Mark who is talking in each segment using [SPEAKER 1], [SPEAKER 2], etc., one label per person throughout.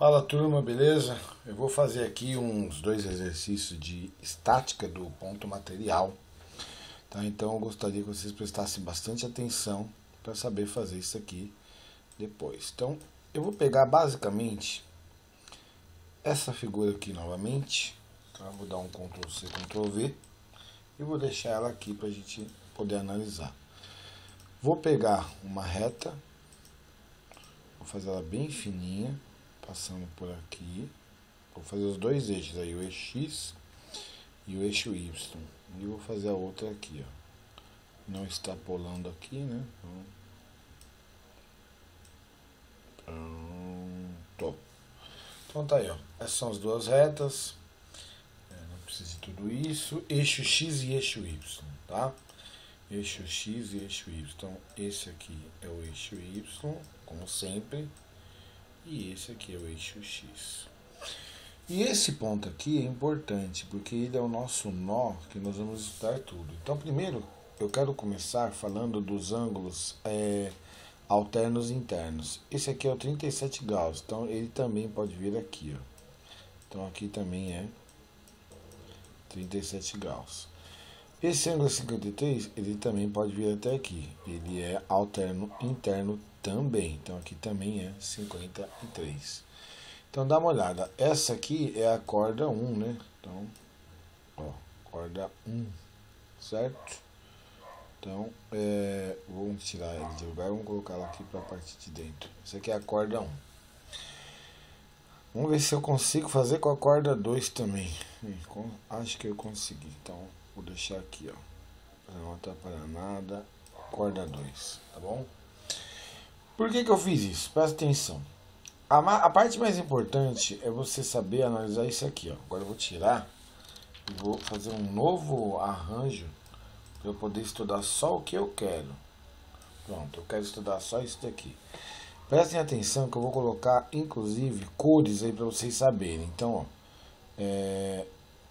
[SPEAKER 1] Fala turma, beleza? Eu vou fazer aqui uns dois exercícios de estática do ponto material. Tá? Então eu gostaria que vocês prestassem bastante atenção para saber fazer isso aqui depois. Então eu vou pegar basicamente essa figura aqui novamente. Tá? Vou dar um Ctrl C, Ctrl V e vou deixar ela aqui para a gente poder analisar. Vou pegar uma reta, vou fazer ela bem fininha passando por aqui. Vou fazer os dois eixos aí, o eixo X e o eixo Y. E vou fazer a outra aqui, ó. Não extrapolando aqui, né? Pronto. Então tá aí, ó. Essas são as duas retas. É, não precisa de tudo isso. Eixo X e eixo Y, tá? Eixo X e eixo Y. Então, esse aqui é o eixo Y, como sempre. E esse aqui é o eixo X. E esse ponto aqui é importante, porque ele é o nosso nó que nós vamos estudar tudo. Então, primeiro, eu quero começar falando dos ângulos é, alternos internos. Esse aqui é o 37 graus, então ele também pode vir aqui. Ó. Então, aqui também é 37 graus. Esse ângulo 53, ele também pode vir até aqui. Ele é alterno interno também. Então aqui também é 53. Então dá uma olhada. Essa aqui é a corda 1, né? Então, ó, corda 1, certo? Então, é, vamos tirar ele de lugar, vamos colocar ela aqui para a parte de dentro. Essa aqui é a corda 1. Vamos ver se eu consigo fazer com a corda 2 também. Acho que eu consegui. Então, vou deixar aqui, ó. Não atrapalhar nada. Corda 2, tá bom? Por que, que eu fiz isso? Presta atenção. A, a, parte mais importante é você saber analisar isso aqui. Ó. Agora eu vou tirar e vou fazer um novo arranjo para eu poder estudar só o que eu quero. Pronto, eu quero estudar só isso daqui. Prestem atenção que eu vou colocar, inclusive, cores aí para vocês saberem. Então, ó, é,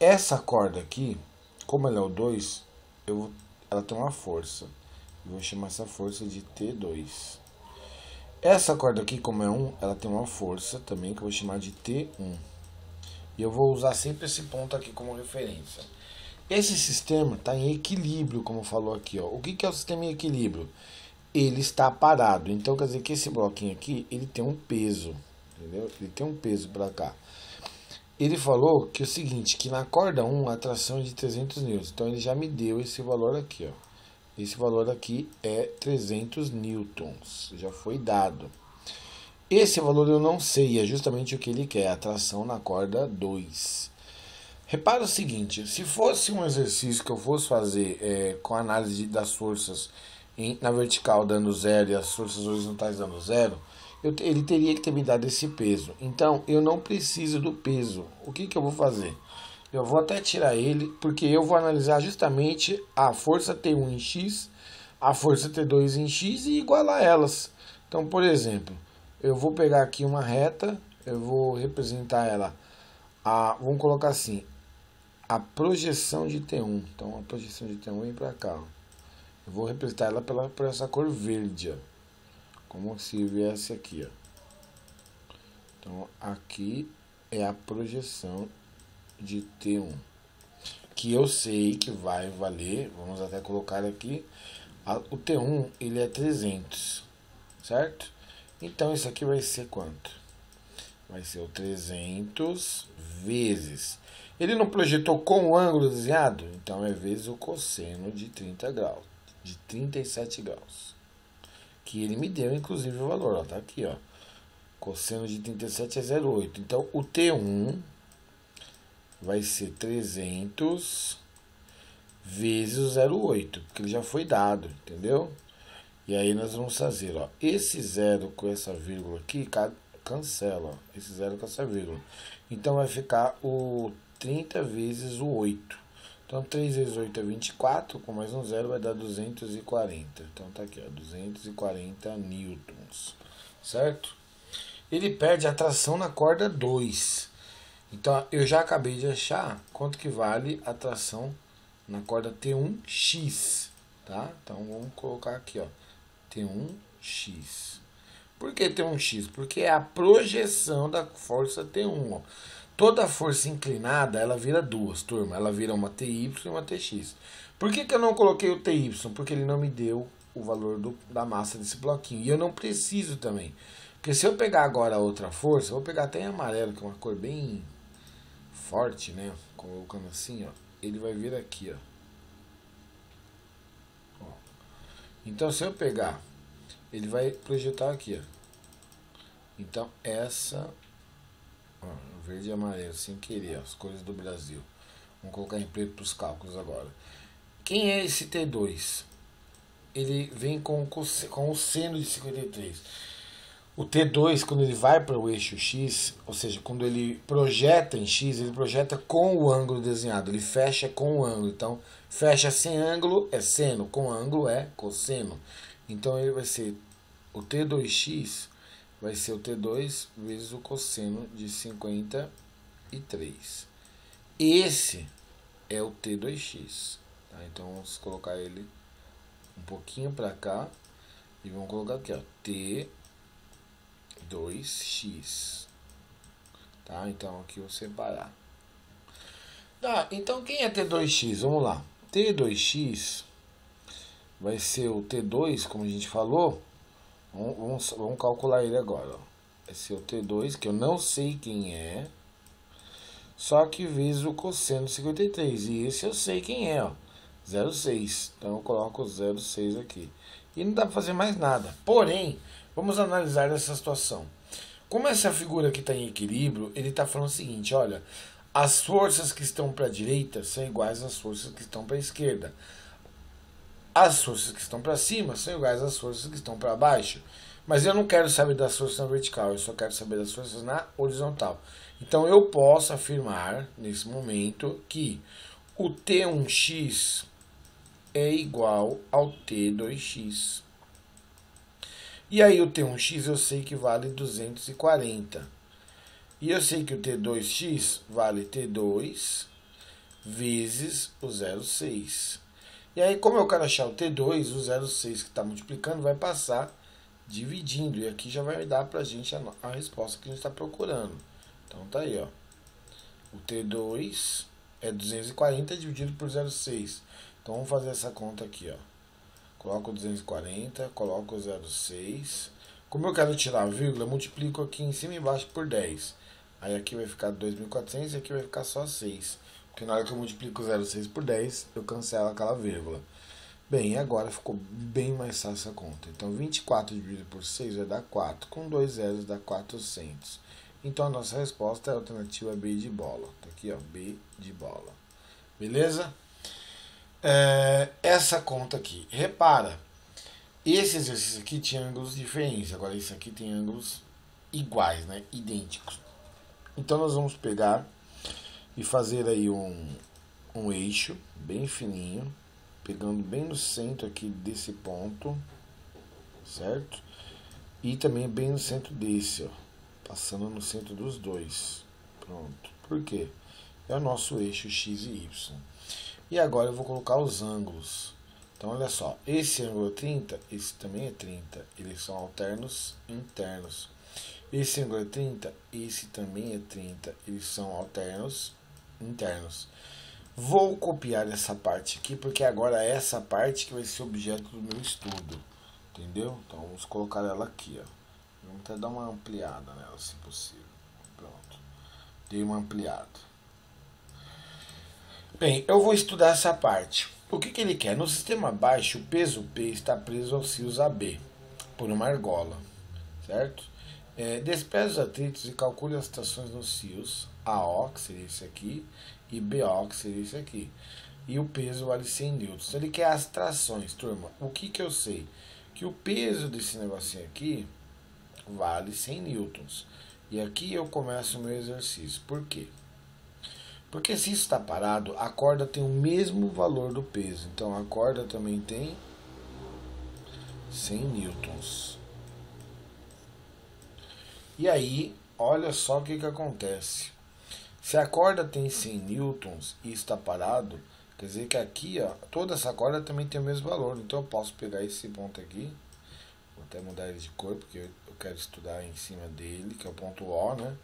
[SPEAKER 1] essa corda aqui, como ela é o 2, eu, ela tem uma força. Eu vou chamar essa força de T2. Essa corda aqui, como é 1, ela tem uma força também que eu vou chamar de T1. E eu vou usar sempre esse ponto aqui como referência. Esse sistema está em equilíbrio, como falou aqui. Ó. O que, que é o sistema em equilíbrio? Ele está parado. Então quer dizer que esse bloquinho aqui, ele tem um peso. Entendeu? Ele tem um peso para cá. Ele falou que é o seguinte, que na corda 1 a tração é de 300 newtons. Então ele já me deu esse valor aqui, ó. Esse valor aqui é 300 newtons, já foi dado. Esse valor eu não sei, é justamente o que ele quer, a tração na corda 2. Repara o seguinte, se fosse um exercício que eu fosse fazer é, com análise das forças em, na vertical dando zero e as forças horizontais dando zero, eu, ele teria que ter me dado esse peso. Então, eu não preciso do peso. O que, que eu vou fazer? Eu vou até tirar ele, porque eu vou analisar justamente a força T1 em X, a força T2 em X e igualar elas. Então, por exemplo, eu vou pegar aqui uma reta, eu vou representar ela, a, vamos colocar assim, a projeção de T1. Então, a projeção de T1 vem para cá. Ó. Eu vou representar ela pela, por essa cor verde, ó. como se viesse aqui. Ó. Então, aqui é a projeção de T1, que eu sei que vai valer, vamos até colocar aqui, a, o T1 ele é 300, certo? Então isso aqui vai ser quanto? Vai ser o 300 vezes. Ele não projetou com o ângulo desviado? Então é vezes o cosseno de 30 graus, de 37 graus. Que ele me deu, inclusive, o valor, ó, tá aqui, ó. Cosseno de 37 é 0,8. Então o T1 vai ser 300 vezes o 0,8, porque ele já foi dado, entendeu? E aí nós vamos fazer, ó, esse zero com essa vírgula aqui, cancela, ó, esse zero com essa vírgula. Então vai ficar o 30 vezes o 8. Então 3 vezes 8 é 24, com mais um zero vai dar 240. Então tá aqui, ó, 240 newtons, certo? Ele perde a tração na corda 2. Então eu já acabei de achar quanto que vale a tração na corda T1X, tá? Então vamos colocar aqui, ó, T1X. Por que T1x? Porque é a projeção da força T1. Ó. Toda força inclinada, ela vira duas, turma. Ela vira uma TY e uma TX. Por que, que eu não coloquei o TY? Porque ele não me deu o valor do, da massa desse bloquinho. E eu não preciso também. Porque se eu pegar agora outra força, vou pegar até em amarelo, que é uma cor bem forte, né? Colocando assim, ó. Ele vai vir aqui, ó. ó. Então, se eu pegar, ele vai projetar aqui, ó. Então, essa... Ó, verde e amarelo, sem querer, ó, as cores do Brasil. Vamos colocar em preto para os cálculos agora. Quem é esse T2? Ele vem com, com o seno de 53. O T2, quando ele vai para o eixo X, ou seja, quando ele projeta em X, ele projeta com o ângulo desenhado, ele fecha com o ângulo. Então, fecha sem ângulo é seno, com ângulo é cosseno. Então, ele vai ser o T2x vai ser o T2 vezes o cosseno de 53. Esse é o T2x. Tá? Então, vamos colocar ele um pouquinho para cá e vamos colocar aqui, ó, T 2x. Tá? Então aqui vou separar. Tá, então quem é T2x? Vamos lá. T2x vai ser o T2, como a gente falou. Vamos, vamos, vamos calcular ele agora. Vai ser o T2, que eu não sei quem é. Só que vezes o cosseno de 53. E esse eu sei quem é, ó. 0,6. Então eu coloco 0,6 aqui. E não dá para fazer mais nada. Porém, Vamos analisar essa situação. Como essa figura aqui está em equilíbrio, ele está falando o seguinte, olha, as forças que estão para a direita são iguais às forças que estão para a esquerda. As forças que estão para cima são iguais às forças que estão para baixo. Mas eu não quero saber das forças na vertical, eu só quero saber das forças na horizontal. Então eu posso afirmar, nesse momento, que o T1x é igual ao T2x. E aí o T1x eu sei que vale 240. E eu sei que o T2x vale T2 vezes o 0,6. E aí, como eu quero achar o T2, o 0,6 que está multiplicando vai passar dividindo. E aqui já vai dar para a gente a resposta que a gente está procurando. Então tá aí, ó. O T2 é 240 dividido por 0,6. Então vamos fazer essa conta aqui, ó. Coloco 240, coloco 0,6. Como eu quero tirar a vírgula, multiplico aqui em cima e embaixo por 10. Aí aqui vai ficar 2.400 e aqui vai ficar só 6. Porque na hora que eu multiplico 0,6 por 10, eu cancelo aquela vírgula. Bem, agora ficou bem mais fácil a conta. Então, 24 dividido por 6 vai dar 4. Com dois zeros dá 400. Então, a nossa resposta é a alternativa B de bola. Tá aqui, ó, B de bola. Beleza? É, essa conta aqui. Repara, esse exercício aqui tinha ângulos diferentes, agora esse aqui tem ângulos iguais, né, idênticos. Então nós vamos pegar e fazer aí um, um eixo bem fininho, pegando bem no centro aqui desse ponto, certo? E também bem no centro desse, ó, passando no centro dos dois. Pronto. Por quê? É o nosso eixo x e y. E agora eu vou colocar os ângulos. Então, olha só, esse ângulo é 30, esse também é 30. Eles são alternos internos. Esse ângulo é 30, esse também é 30. Eles são alternos internos. Vou copiar essa parte aqui, porque agora é essa parte que vai ser objeto do meu estudo. Entendeu? Então, vamos colocar ela aqui, ó. Vamos até dar uma ampliada nela, se possível. Pronto. Dei uma ampliada. Bem, eu vou estudar essa parte. O que, que ele quer? No sistema baixo, o peso P está preso aos fios AB por uma argola, certo? É, os atritos e calcule as estações nos fios AO, que seria esse aqui, e BO, que seria esse aqui. E o peso vale 100 newtons. Então, ele quer as trações, turma. O que, que eu sei? Que o peso desse negocinho aqui vale 100 newtons. E aqui eu começo o meu exercício. Por quê? Porque se está parado, a corda tem o mesmo valor do peso. Então a corda também tem 100 newtons. E aí, olha só o que, que acontece. Se a corda tem 100 newtons e está parado, quer dizer que aqui, ó, toda essa corda também tem o mesmo valor. Então eu posso pegar esse ponto aqui, vou até mudar ele de cor, porque eu quero estudar em cima dele, que é o ponto O, né?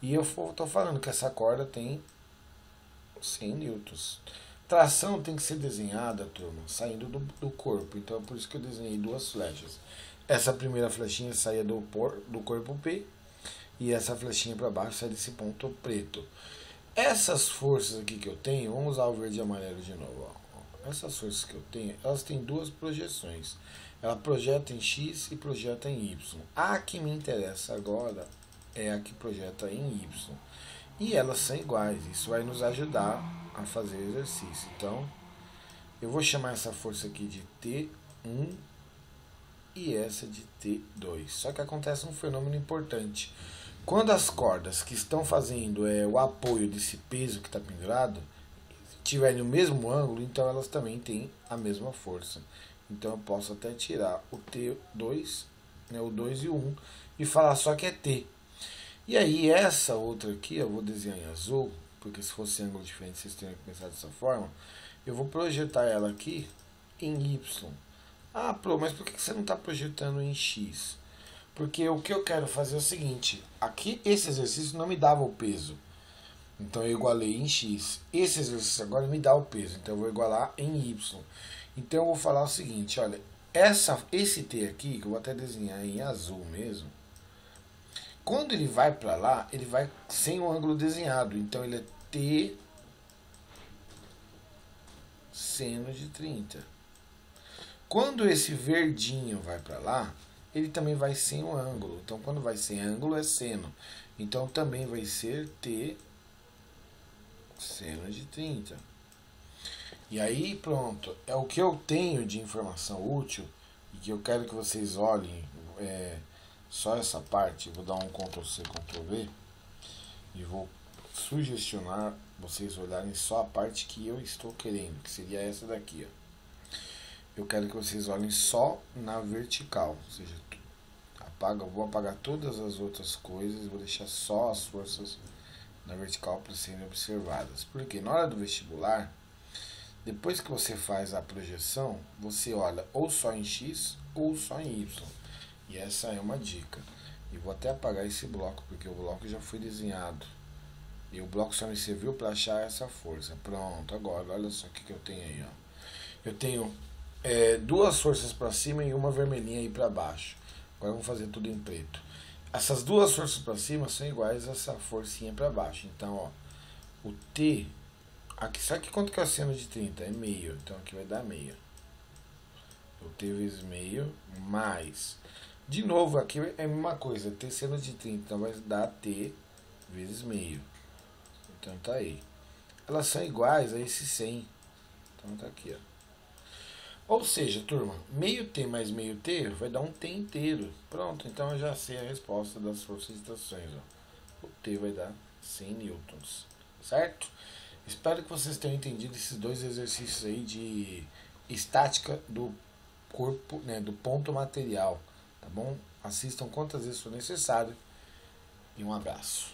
[SPEAKER 1] E eu estou falando que essa corda tem 100 newtons. Tração tem que ser desenhada, turma, saindo do, do corpo. Então é por isso que eu desenhei duas flechas. Essa primeira flechinha saia do, por, do corpo P e essa flechinha para baixo sai desse ponto preto. Essas forças aqui que eu tenho, vamos usar o verde e amarelo de novo. Ó. Essas forças que eu tenho, elas têm duas projeções. Ela projeta em X e projeta em Y. A que me interessa agora é a que projeta em Y. E elas são iguais. Isso vai nos ajudar a fazer exercício. Então, eu vou chamar essa força aqui de T1 e essa de T2. Só que acontece um fenômeno importante. Quando as cordas que estão fazendo é, o apoio desse peso que está pendurado tiverem o mesmo ângulo, então elas também têm a mesma força. Então eu posso até tirar o T2, né, o 2 e o 1 e falar só que é T. E aí essa outra aqui, eu vou desenhar em azul, porque se fosse ângulo diferente vocês teriam que pensar dessa forma. Eu vou projetar ela aqui em Y. Ah, Pro, mas por que você não está projetando em X? Porque o que eu quero fazer é o seguinte, aqui esse exercício não me dava o peso. Então eu igualei em X. Esse exercício agora me dá o peso, então eu vou igualar em Y. Então eu vou falar o seguinte, olha, essa, esse T aqui, que eu vou até desenhar em azul mesmo, quando ele vai para lá, ele vai sem o ângulo desenhado. Então ele é T seno de 30. Quando esse verdinho vai para lá, ele também vai sem o ângulo. Então quando vai sem ângulo é seno. Então também vai ser T seno de 30. E aí pronto, é o que eu tenho de informação útil e que eu quero que vocês olhem. É, só essa parte, vou dar um Ctrl C, Ctrl V e vou sugestionar vocês olharem só a parte que eu estou querendo, que seria essa daqui, ó. Eu quero que vocês olhem só na vertical, ou seja, apaga, vou apagar todas as outras coisas, vou deixar só as forças na vertical para serem observadas. Porque na hora do vestibular, depois que você faz a projeção, você olha ou só em X ou só em Y. E essa é uma dica. E vou até apagar esse bloco, porque o bloco já foi desenhado. E o bloco só me serviu para achar essa força. Pronto, agora, olha só o que, que eu tenho aí. Ó. Eu tenho é, duas forças para cima e uma vermelhinha aí para baixo. Agora vamos fazer tudo em preto. Essas duas forças para cima são iguais a essa forcinha para baixo. Então, ó, o T, aqui, sabe quanto que é o seno de 30? É meio, então aqui vai dar meio. O T vezes meio mais de novo, aqui é a mesma coisa, T seno de 30, então vai dar T vezes meio. Então tá aí. Elas são iguais a esse 100. Então tá aqui, ó. Ou seja, turma, meio T mais meio T vai dar um T inteiro. Pronto, então eu já sei a resposta das trações. Ó. O T vai dar 100 newtons, certo? Espero que vocês tenham entendido esses dois exercícios aí de estática do corpo, né, do ponto material. Tá bom? Assistam quantas vezes for necessário. E um abraço.